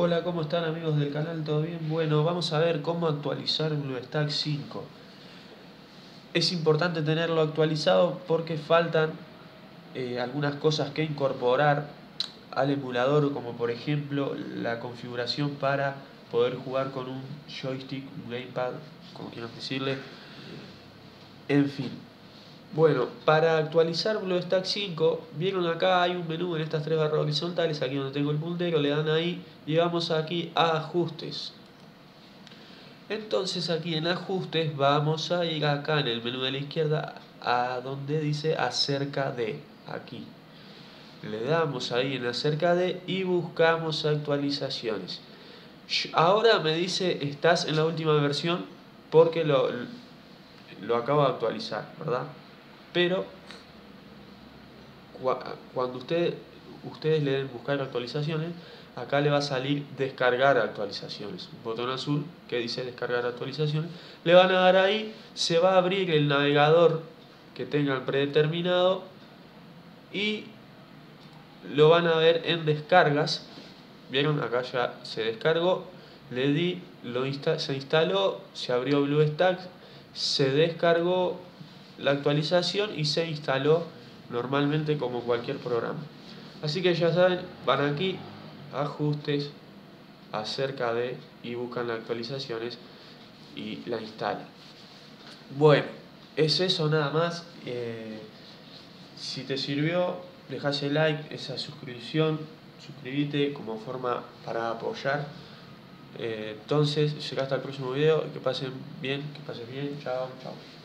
Hola, ¿cómo están amigos del canal? ¿Todo bien? Bueno, vamos a ver cómo actualizar BlueStack 5. Es importante tenerlo actualizado porque faltan eh, algunas cosas que incorporar al emulador, como por ejemplo la configuración para poder jugar con un joystick, un gamepad, como quieran decirle. En fin, bueno, para actualizar BlueStack 5, vieron acá hay un menú en estas tres barras horizontales, aquí donde tengo el puntero, le dan ahí y vamos aquí a ajustes. Entonces aquí en ajustes vamos a ir acá en el menú de la izquierda a donde dice acerca de, aquí. Le damos ahí en acerca de y buscamos actualizaciones. Ahora me dice estás en la última versión porque lo, lo acabo de actualizar, ¿verdad? Pero cuando usted, ustedes le den buscar actualizaciones, acá le va a salir descargar actualizaciones, botón azul que dice descargar actualizaciones, le van a dar ahí, se va a abrir el navegador que tengan predeterminado y lo van a ver en descargas, vieron acá ya se descargó, le di, lo se instaló, se abrió BlueStacks, se descargó la actualización y se instaló normalmente como cualquier programa. Así que ya saben, van aquí, ajustes, acerca de y buscan las actualizaciones y la instalan. Bueno, es eso nada más. Eh, si te sirvió, dejas el like, esa suscripción, suscríbete como forma para apoyar. Eh, entonces, será hasta el próximo video. Que pasen bien, que pasen bien. Chao, chao.